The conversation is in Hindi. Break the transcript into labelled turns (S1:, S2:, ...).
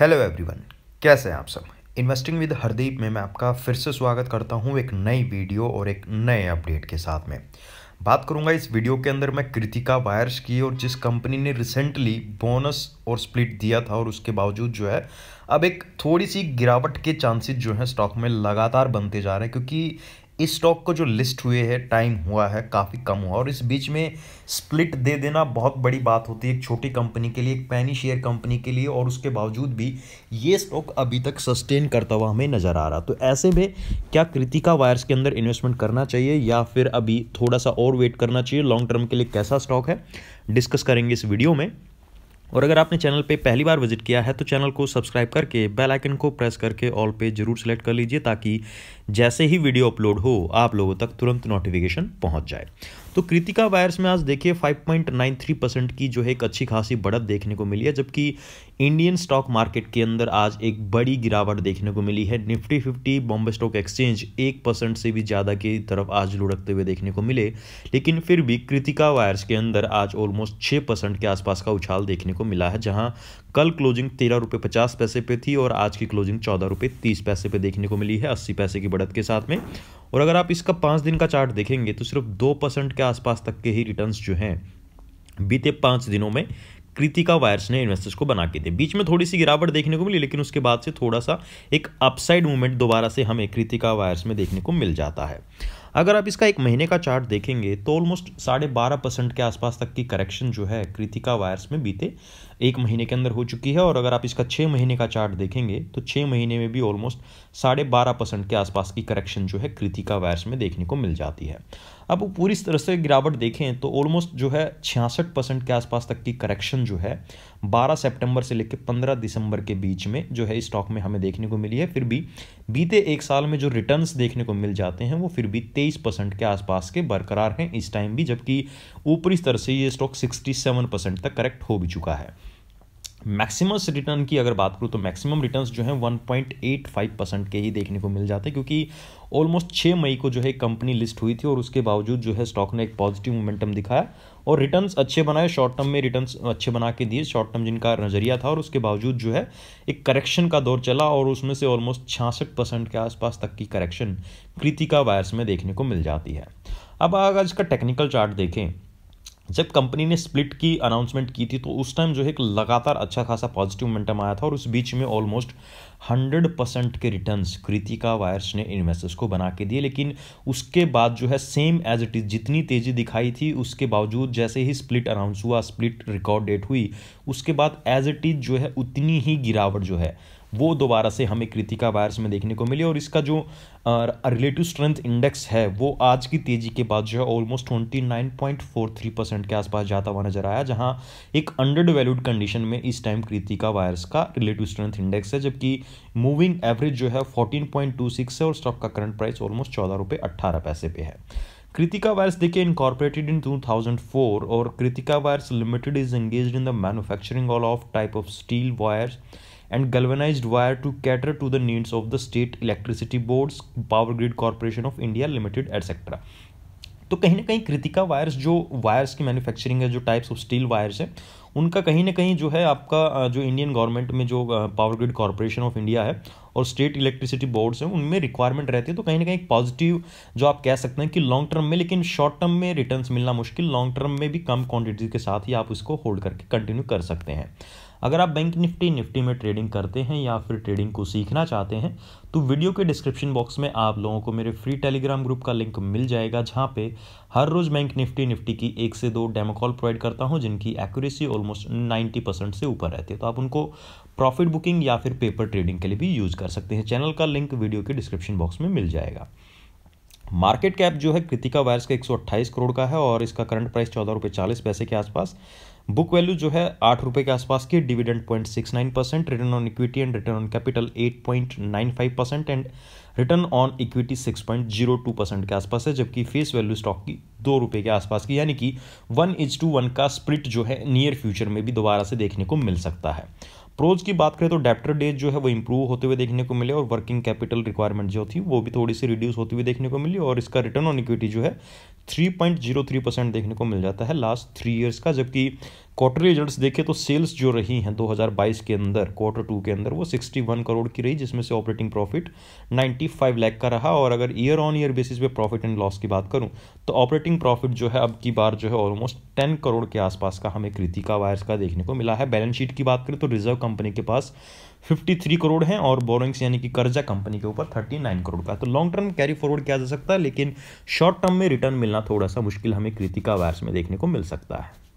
S1: हेलो एवरीवन कैसे हैं आप सब? इन्वेस्टिंग विद हरदीप में मैं आपका फिर से स्वागत करता हूँ एक नई वीडियो और एक नए अपडेट के साथ में। बात करूँगा इस वीडियो के अंदर मैं कृतिका वायर्स की और जिस कंपनी ने रिसेंटली बोनस और स्प्लिट दिया था और उसके बावजूद जो है, अब एक थोड़ी सी गिरावट के चांसेस जो है स्टॉक में लगातार बनते जा रहे हैं, क्योंकि इस स्टॉक को जो लिस्ट हुए है टाइम हुआ है, काफ़ी कम हुआ और इस बीच में स्प्लिट दे देना बहुत बड़ी बात होती है एक छोटी कंपनी के लिए, एक पैनी शेयर कंपनी के लिए, और उसके बावजूद भी ये स्टॉक अभी तक सस्टेन करता हुआ हमें नज़र आ रहा। तो ऐसे में क्या कृतिका वायर्स के अंदर इन्वेस्टमेंट करना चाहिए, या फिर अभी थोड़ा सा और वेट करना चाहिए? लॉन्ग टर्म के लिए कैसा स्टॉक है? डिस्कस करेंगे इस वीडियो में। और अगर आपने चैनल पे पहली बार विज़िट किया है तो चैनल को सब्सक्राइब करके, बेल आइकन को प्रेस करके ऑल पे ज़रूर सेलेक्ट कर लीजिए, ताकि जैसे ही वीडियो अपलोड हो, आप लोगों तक तुरंत नोटिफिकेशन पहुँच जाए। तो कृतिका वायर्स में आज देखिए 5.93 परसेंट की जो है एक अच्छी खासी बढ़त देखने को मिली है, जबकि इंडियन स्टॉक मार्केट के अंदर आज एक बड़ी गिरावट देखने को मिली है। Nifty fifty Bombay stock exchange एक परसेंट से भी ज़्यादा की तरफ़ आज लुढ़कते हुए देखने को मिले। लेकिन फिर भी कृतिका वायर्स के अंदर आज ऑलमोस्ट छः परसेंट के आसपास का उछाल देखने को मिला है, जहाँ कल क्लोजिंग तेरह रुपये पचास पैसे पे थी और आज की क्लोजिंग चौदह रुपये तीस पैसे पे देखने को मिली है, अस्सी पैसे की बढ़त के साथ में। और अगर आप इसका पाँच दिन का चार्ट देखेंगे तो सिर्फ़ दो परसेंट के आसपास तक के ही रिटर्न्स जो हैं, बीते पाँच दिनों में कृतिका वायर्स ने इन्वेस्टर्स को बना के थे बीच में थोड़ी सी गिरावट देखने को मिली, लेकिन उसके बाद से थोड़ा सा एक अपसाइड मूवमेंट दोबारा से हमें कृतिका वायर्स में देखने को मिल जाता है। अगर आप इसका एक महीने का चार्ट देखेंगे तो ऑलमोस्ट साढ़े बारह परसेंट के आसपास तक की करेक्शन जो है कृतिका वायर्स में बीते एक महीने के अंदर हो चुकी है। और अगर आप इसका छः महीने का चार्ट देखेंगे तो छः महीने में भी ऑलमोस्ट साढ़े बारह परसेंट के आसपास की करेक्शन जो है कृतिका वायर्स में देखने को मिल जाती है। अब पूरी तरह से गिरावट देखें तो ऑलमोस्ट जो है छियासठ परसेंट के आसपास तक की करेक्शन जो है 12 सितंबर से लेकर 15 दिसंबर के बीच में जो है स्टॉक में हमें देखने को मिली है। फिर भी बीते एक साल में जो रिटर्न्स देखने को मिल जाते हैं, वो फिर भी 23 परसेंट के आसपास के बरकरार हैं। इस टाइम भी जबकि ऊपरी स्तर से ये स्टॉक 67 परसेंट तक करेक्ट हो भी चुका है। मैक्सिमस रिटर्न की अगर बात करूँ तो मैक्सिमम रिटर्न्स जो है 1.85 परसेंट के ही देखने को मिल जाते हैं, क्योंकि ऑलमोस्ट छः मई को जो है कंपनी लिस्ट हुई थी और उसके बावजूद जो है स्टॉक ने एक पॉजिटिव मोमेंटम दिखाया। और रिटर्न्स अच्छे बनाए शॉर्ट टर्म में रिटर्न्स अच्छे बना के दिए शॉर्ट टर्म जिनका नज़रिया था और उसके बावजूद जो है एक करेक्शन का दौर चला और उसमें से ऑलमोस्ट छियासठ परसेंट के आसपास तक की करेक्शन कृतिका वायर्स में देखने को मिल जाती है। अब अगर इसका टेक्निकल चार्ट देखें। जब कंपनी ने स्प्लिट की अनाउंसमेंट की थी तो उस टाइम जो है एक लगातार अच्छा खासा पॉजिटिव मोमेंटम आया था और उस बीच में ऑलमोस्ट हंड्रेड परसेंट के रिटर्न्स कृतिका वायर्स ने इन्वेस्टर्स को बना के दिए। लेकिन उसके बाद जो है सेम एज इट इज़ जितनी तेज़ी दिखाई थी, उसके बावजूद जैसे ही स्प्लिट अनाउंस हुआ स्प्लिट रिकॉर्ड डेट हुई, उसके बाद एज इट इज़ जो है उतनी ही गिरावट जो है वो दोबारा से हमें कृतिका वायर्स में देखने को मिली और इसका जो रिलेटिव स्ट्रेंथ इंडेक्स है, वो आज की तेज़ी के बाद जो है almost twenty nine point four three percent के आसपास जाता हुआ नज़र आया, जहाँ एक अंडर वैल्यूड कंडीशन में इस टाइम कृतिका वायर्स का रिलेटिव स्ट्रेंथ इंडेक्स है, जबकि मूविंग एवरेज जो है फोर्टीन पॉइंट टू सिक्स है और स्टॉक का करंट प्राइस ऑलमोस्ट चौदह रुपये अट्ठारह पैसे पे है। कृतिका वायर्स देखिए इनकॉर्पोरेटेड इन 2004 और Kritika wires limited is engaged in the manufacturing all of type of steel wires and galvanized wire to cater to the needs of the state electricity boards, Power Grid Corporation of India Limited, etc. तो कहीं ना कहीं कृतिका वायर्स जो वायर्स की मैन्युफैक्चरिंग है जो टाइप्स ऑफ़ स्टील वायर्स है उनका कहीं ना कहीं जो है आपका जो इंडियन गवर्नमेंट में जो power grid corporation of India है और स्टेट इलेक्ट्रिसिटी बोर्ड्स हैं उनमें रिक्वायरमेंट रहती है तो कहीं ना कहीं पॉजिटिव जो आप कह सकते हैं कि लॉन्ग टर्म में लेकिन शॉर्ट टर्म में रिटर्न्स मिलना मुश्किल लॉन्ग टर्म में भी कम क्वांटिटी के साथ ही आप उसको होल्ड करके कंटिन्यू कर सकते हैं अगर आप बैंक निफ्टी निफ्टी में ट्रेडिंग करते हैं या फिर ट्रेडिंग को सीखना चाहते हैं तो वीडियो के डिस्क्रिप्शन बॉक्स में आप लोगों को मेरे फ्री टेलीग्राम ग्रुप का लिंक मिल जाएगा, जहाँ पे हर रोज़ बैंक निफ्टी निफ्टी की एक से दो डेमो कॉल प्रोवाइड करता हूँ, जिनकी एक्यूरेसी ऑलमोस्ट नाइन्टी परसेंट से ऊपर रहती है। तो आप उनको प्रॉफिट बुकिंग या फिर पेपर ट्रेडिंग के लिए भी यूज़ कर सकते हैं। चैनल का लिंक वीडियो के डिस्क्रिप्शन बॉक्स में मिल जाएगा। मार्केट कैप जो है कृतिका वायर्स का एक सौ अट्ठाईस करोड़ का है और इसका करंट प्राइस चौदह रुपये चालीस पैसे के आसपास। बुक वैल्यू जो है आठ रुपये के आसपास की, dividend point six nine percent, return on equity and return on capital eight point nine five percent and return on equity six point zero two percent के आसपास है, जबकि फेस वैल्यू स्टॉक की दो रुपये के आसपास की, यानी कि वन इज़ टू वन का स्प्रिट जो है नियर फ्यूचर में भी दोबारा से देखने को मिल सकता है। प्रोज की बात करें तो डेप्टर डेज़ जो है वो इंप्रूव होते हुए देखने को मिले और वर्किंग कैपिटल रिक्वायरमेंट जो थी वो भी थोड़ी सी रिड्यूस होती हुई देखने को मिली और इसका रिटर्न ऑन इक्विटी जो है 3.03 परसेंट देखने को मिल जाता है लास्ट थ्री ईयर्स का, जबकि क्वार्टर रिजल्ट्स देखें तो सेल्स जो रही हैं 2022 के अंदर क्वार्टर टू के अंदर, वो 61 करोड़ की रही, जिसमें से ऑपरेटिंग प्रॉफिट 95 लाख का रहा। और अगर ईयर ऑन ईयर बेसिस पे प्रॉफिट एंड लॉस की बात करूँ तो ऑपरेटिंग प्रॉफिट जो है अब की बार जो है ऑलमोस्ट 10 करोड़ के आसपास का हमें कृतिका वायर्स का देखने को मिला है। बैलेंस शीट की बात करें तो रिज़र्व कंपनी के पास 53 करोड़ हैं और बोरिंग्स यानी कि कर्जा कंपनी के ऊपर 39 करोड़ का। तो लॉन्ग टर्म कैरी फॉरवर्ड किया जा सकता है, लेकिन शॉर्ट टर्म में रिटर्न मिलना थोड़ा सा मुश्किल हमें कृतिका वायर्स में देखने को मिल सकता है।